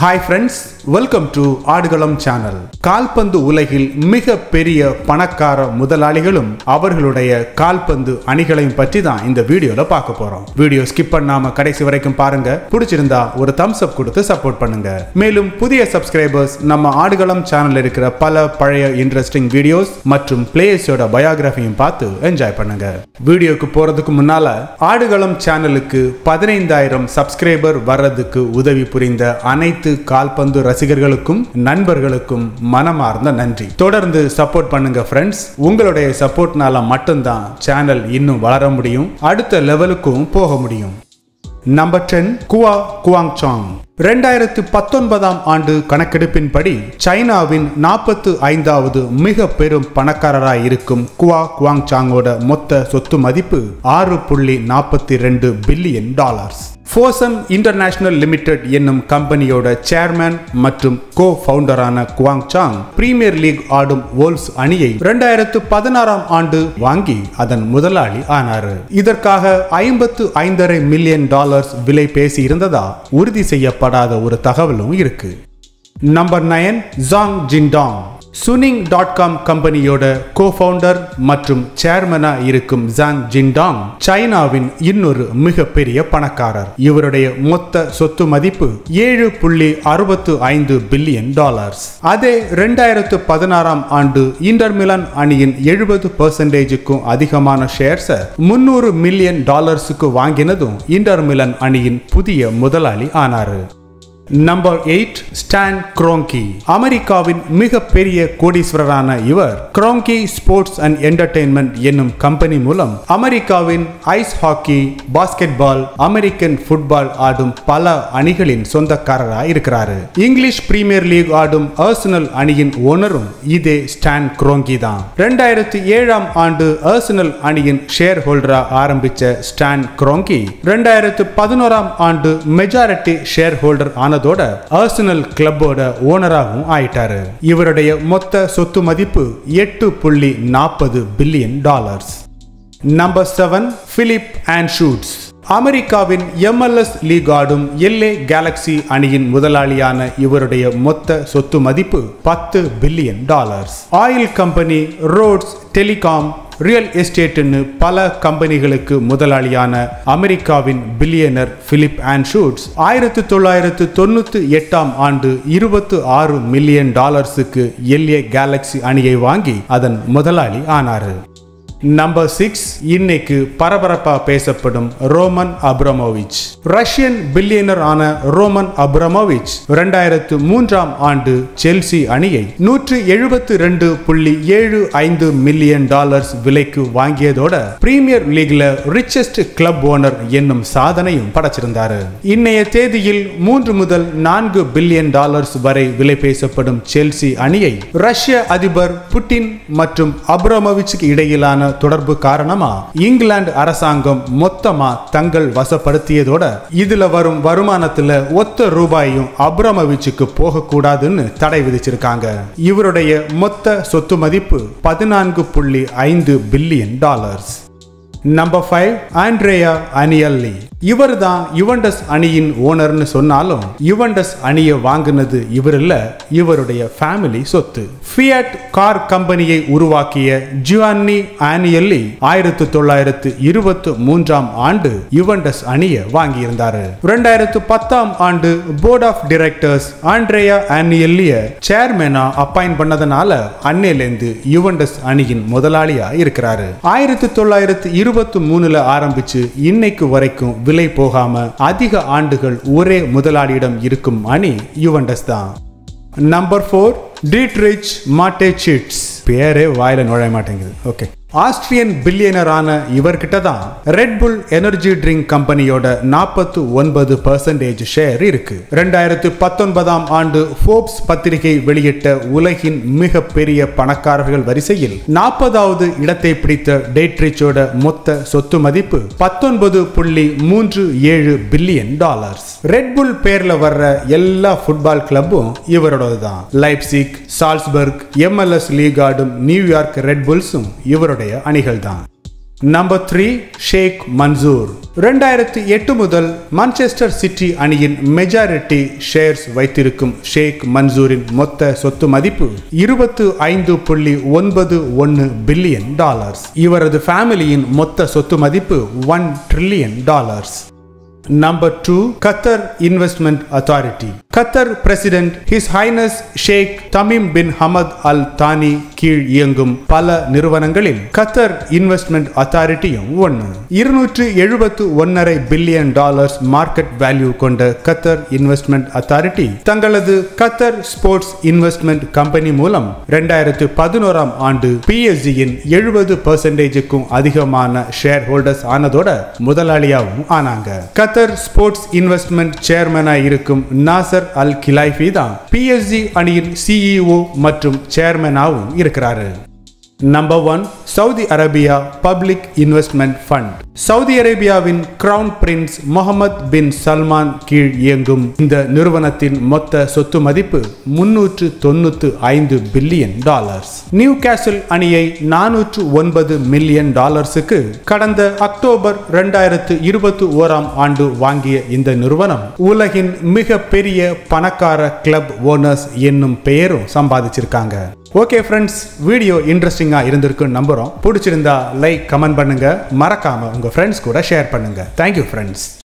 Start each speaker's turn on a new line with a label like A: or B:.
A: Hi friends welcome to Aadukalam channel கால்பந்து உலகில் மிக பெரிய பணக்கார முதலாளிகளும் அவர்களுடைய கால்பந்து அணிகளையும் பற்றி தான் இந்த வீடியோல பார்க்க போறோம். வீடியோ ஸ்கிப் பண்ணாம கடைசி வரைக்கும் பாருங்க. பிடிச்சிருந்தா ஒரு தம்ஸ் அப் கொடுத்து சப்போர்ட் பண்ணுங்க. மேலும் புதிய சப்ஸ்கிரைபர்ஸ் நம்ம ஆடுகளம் சேனல் இருக்கிற பல பழைய இன்ட்ரெஸ்டிங் வீடியோஸ் மற்றும் பிளேயர்ஸோட பயோகிராஃபியும் பார்த்து என்ஜாய் பண்ணுங்க. வீடியோக்கு போறதுக்கு முன்னால ஆடுகளம் சேனலுக்கு பதினைந்தாயிரம் சப்ஸ்கிரைபர் வர்றதுக்கு உதவி புரிந்த அனைத்து கால்பந்து ரசிகர்களுக்கும் நண்பர்களுக்கும் மனமார்ந்த நன்றி. தொடர்ந்து சப்போர்ட் பண்ணுங்க ஃப்ரெண்ட்ஸ் உங்களுடைய சப்போர்ட்னால மட்டும்தான் சேனல் இன்னும் வளர முடியும். அடுத்த லெவலுக்கும் போக முடியும். நம்பர் டென் குவா குவாங்சாங் ரெண்டாயிரத்து பத்தொன்பதாம் ஆண்டு கணக்கெடுப்பின்படி சைனாவின் நாற்பத்து ஐந்தாவது மிக பெரும் பணக்காரராய் இருக்கும் குவா குவாங்சாங்கோட மொத்த சொத்து மதிப்பு ஆறு புள்ளி நாற்பத்தி ரெண்டு billion dollars. Fosun international limited என்னும் கம்பெனியோட சேர்மேன் மற்றும் கோ ஃபவுண்டரான குவாங் சாங் பிரீமியர் லீக் ஆடும் வோல்ஸ் அணியை இரண்டாயிரத்து பதினாறாம் ஆண்டு வாங்கி அதன் முதலாளி ஆனார். இதற்காக ஐம்பத்து ஐந்தரை மில்லியன் டாலர்ஸ் விலை பேசி இருந்ததா உறுதி சொல்லப்படாத ஒரு தகவலும் இருக்கு. Number nine Zhang Jindong Suning dot com கம்பெனியோட கோஃபவுண்டர் மற்றும் சேர்மனா இருக்கும் ஜாங் ஜின்டாங் சைனாவின் இன்னொரு மிகப்பெரிய பணக்காரர். இவருடைய மொத்த சொத்து மதிப்பு ஏழு புள்ளி அறுபத்து ஐந்து பில்லியன் டாலர்ஸ். அதே ரெண்டாயிரத்து பதினாறாம் ஆண்டு இன்டர்மிலன் அணியின் எழுபது பெர்சன்டேஜுக்கும் அதிகமான ஷேர்ஸை முன்னூறு மில்லியன் டாலர்ஸுக்கு வாங்கினதும் இன்டர்மிலன் அணியின் புதிய முதலாளி ஆனாரு. நம்பர் எயிட் ஸ்டான் குரோங்கி அமெரிக்காவின் மிக பெரிய கோடீஸ்வரரான இவர் குரோங்கி ஸ்போர்ட்ஸ் அண்ட் என்டர்டெயின்மெண்ட் என்னும் கம்பெனி மூலம் அமெரிக்காவின் ice hockey basketball American football ஆடும் பல அணிகளின் சொந்தக்காரராக இருக்கிறாரு. இங்கிலீஷ் பிரீமியர் லீக் ஆடும் அர்சனல் அணியின் ஓனரும் இதே ஸ்டான் குரோங்கி தான். ரெண்டாயிரத்தி ஏழாம் ஆண்டு அர்சனல் அணியின் ஷேர் ஹோல்டரா ஆரம்பிச்ச ஸ்டான் குரோங்கி ரெண்டாயிரத்து பதினோராம் ஆண்டு மெஜாரிட்டி ஷேர் ஹோல்டர் ஆன ஆனதோட ஆர்சனல் கிளப்போட ஓனராகவும் ஆயிட்டாரு. இவருடைய மொத்த சொத்து மதிப்பு எட்டு புள்ளி நாற்பது billion dollars number seven Philip Anschutz அமெரிக்காவின் எம்எல்எஸ் லீக் ஆடும் எல்ஏ கேலக்சி அணியின் முதலாளியான இவருடைய மொத்த சொத்து மதிப்பு பத்து billion dollars oil company roads telecom real எஸ்டேட்டுன்னு பல கம்பெனிகளுக்கு முதலாளியான அமெரிக்காவின் பில்லியனர் பிலிப் அண்ட் ஷூட்ஸ் ஆயிரத்தி தொள்ளாயிரத்து தொண்ணூற்றி எட்டாம் ஆண்டு இருபத்து ஆறு மில்லியன் டாலர்ஸுக்கு எல்ஏ கேலக்சி அணியை வாங்கி அதன் முதலாளி ஆனார். நம்பர் சிக்ஸ் இன்னைக்கு பரபரப்பா பேசப்படும் ரோமன் அப்ரமோவிச். ரஷ்யன் பில்லியனர் ஆன ரோமன் அப்ரமோவிச் இரண்டாயிரத்து மூன்றாம் ஆண்டு செல்சி அணியை நூற்று எழுபத்து ரெண்டு புள்ளி ஏழு ஐந்து மில்லியன் டாலர்ஸ் விலைக்கு வாங்கியதோட பிரீமியர் லீக்ல ரிச்சஸ்ட் கிளப் ஓனர் என்னும் சாதனையும் படைச்சிருந்தாரு. இன்னைய தேதியில் மூன்று முதல் நான்கு பில்லியன் டாலர்ஸ் வரை விலை பேசப்படும் செல்சி அணியை ரஷ்ய அதிபர் புட்டின் மற்றும் அப்ரமோவிச்சுக்கு இடையிலான தொடர்பு காரணமா இங்கிலாந்து அரசாங்கம் மொத்தமா தங்கள் வசப்படுத்தியதோட இதுல வரும் வருமானத்துல ஒத்த ரூபாயும் அப்ரமவிச்சுக்கு போக கூடாதுன்னு தடை விதிச்சிருக்காங்க. இவருடைய மொத்த சொத்து மதிப்பு பதினான்கு புள்ளி ஐந்து billion dollars. Number five Andrea Agnelli இவர் தான் யுவண்டஸ் அணியின் ஓனர்னு சொன்னாலும் யுவண்டஸ் அணியை வாங்கினது இவர் இல்ல இவருடைய ஃபேமிலி சொத்து. ஃபியட் கார் கம்பெனியை உருவாக்கிய ஜுவான்னி ஆனியல்லி ஆயிரத்தி தொள்ளாயிரத்து இருபத்தி மூன்றாம் ஆண்டு யுவண்டஸ் அணியை வாங்கியிருந்தாரு. ரெண்டாயிரத்து பத்தாம் ஆண்டு போர்ட் ஆஃப் டிரெக்டர்ஸ் ஆண்ட்ரேயா ஆனியல்லிய சேர்மேனா அப்பாயின் பண்ணதுனால அன்னையிலேருந்து யுவண்டஸ் அணியின் முதலாளியா இருக்கிறாரு. ஆயிரத்தி தொள்ளாயிரத்து இருபத்தி மூணுல ஆரம்பிச்சு இன்னைக்கு வரைக்கும் விலை போகாம அதிக ஆண்டுகள் ஒரே முதலாளியிடம் இருக்கும் அணி யுவண்டஸ் தான். நம்பர் ஃபோர் டீட்ரிச் மாட்டே சீட்ஸ் பேரே வாயில நுழைய மாட்டேங்குது. ஓகே ஆஸ்திரியன் பில்லியனரான இவர்கிட்ட தான் ரெட்புல் எனர்ஜி ட்ரிங்க் கம்பெனியோட நாற்பத்து ஒன்பது பர்சன்டேஜ் ஷேர் இருக்கு. ரெண்டாயிரத்து பத்தொன்பதாம் ஆண்டு ஃபோர்ப்ஸ் பத்திரிகை வெளியிட்ட உலகின் மிக பெரிய பணக்காரர்கள் வரிசையில் நாற்பதாவது இடத்தை பிடித்த டேட்ரிச்சோட மொத்த சொத்து மதிப்பு பத்தொன்பது புள்ளி மூன்று ஏழு பில்லியன் டாலர்ஸ் ரெட்புல் பேர்ல வர்ற எல்லா ஃபுட்பால் கிளப்பும் இவரோடது தான் Leipzig Salzburg MLS league New York red இவரோட இவருடைய அணிகள் தான் நம்பர் த்ரீ ஷேக் மன்சூர் ரெண்டாயிரத்தி எட்டு முதல் மான்செஸ்டர் சிட்டி அணியின் மெஜாரிட்டி ஷேர்ஸ் வைத்திருக்கும் ஷேக் மன்சூரின் மொத்த சொத்து மதிப்பு இருபத்து ஐந்து புள்ளி ஒன்பது ஒன்று பில்லியன் டாலர்ஸ் இவரது ஃபேமிலியின் மொத்த சொத்து மதிப்பு one trillion dollars number two Qatar investment authority Qatar president his highness Sheikh Tamim bin Hamad Al Thani கீழ் இயங்கும் பல நிறுவனங்களில் கத்தர் இன்வெஸ்ட்மெண்ட் அத்தாரிட்டியும் ஒன்று. இருநூற்று எழுபத்து ஒன்னரை பில்லியன் டாலர்ஸ் மார்க்கெட் வேல்யூ கொண்ட கத்தர் இன்வெஸ்ட்மெண்ட் அத்தாரிட்டி தங்களது கத்தர் ஸ்போர்ட்ஸ் இன்வெஸ்ட்மெண்ட் கம்பெனி மூலம் இரண்டாயிரத்து பதினோராம் ஆண்டு பிஎஸ்சியின் எழுபது பர்சன்டேஜுக்கும் அதிகமான ஷேர் ஹோல்டர்ஸ் ஆனதோட முதலாளியாகவும் ஆனாங்க. கத்தர் ஸ்போர்ட்ஸ் இன்வெஸ்ட்மெண்ட் சேர்மனாக இருக்கும் நாசர் அல் கிலாய்ஃபி தான் பிஎஸ்ஜி அணியின் சிஇஓ மற்றும் சேர்மனாகவும் இருக்கிறாரு. Number one Saudi Arabia public investment fund Saudi அரேபியாவின் crown prince Mohammed bin Salman கீழ் இயங்கும் இந்த நிறுவனத்தின் மொத்த சொத்து மதிப்பு முன்னூற்று தொண்ணூத்து ஐந்து பில்லியன் டாலர்ஸ். நியூ கேசல் அணியை நானூற்று ஒன்பது மில்லியன் டாலர்ஸுக்கு கடந்த அக்டோபர் ரெண்டாயிரத்து இருபத்தி ஓராம் ஆண்டு வாங்கிய இந்த நிறுவனம் உலகின் மிக பெரிய பணக்கார கிளப் ஓனர்ஸ் என்னும் பெயரும் சம்பாதிச்சிருக்காங்க. ஓகே ஃப்ரெண்ட்ஸ் வீடியோ இன்ட்ரெஸ்டிங்காக இருந்திருக்குன்னு நம்புகிறோம் பிடிச்சிருந்தா லைக் கமெண்ட் பண்ணுங்கள் மறக்காமல் உங்கள் ஃப்ரெண்ட்ஸ் கூட ஷேர் பண்ணுங்கள் தேங்க்யூ ஃப்ரெண்ட்ஸ்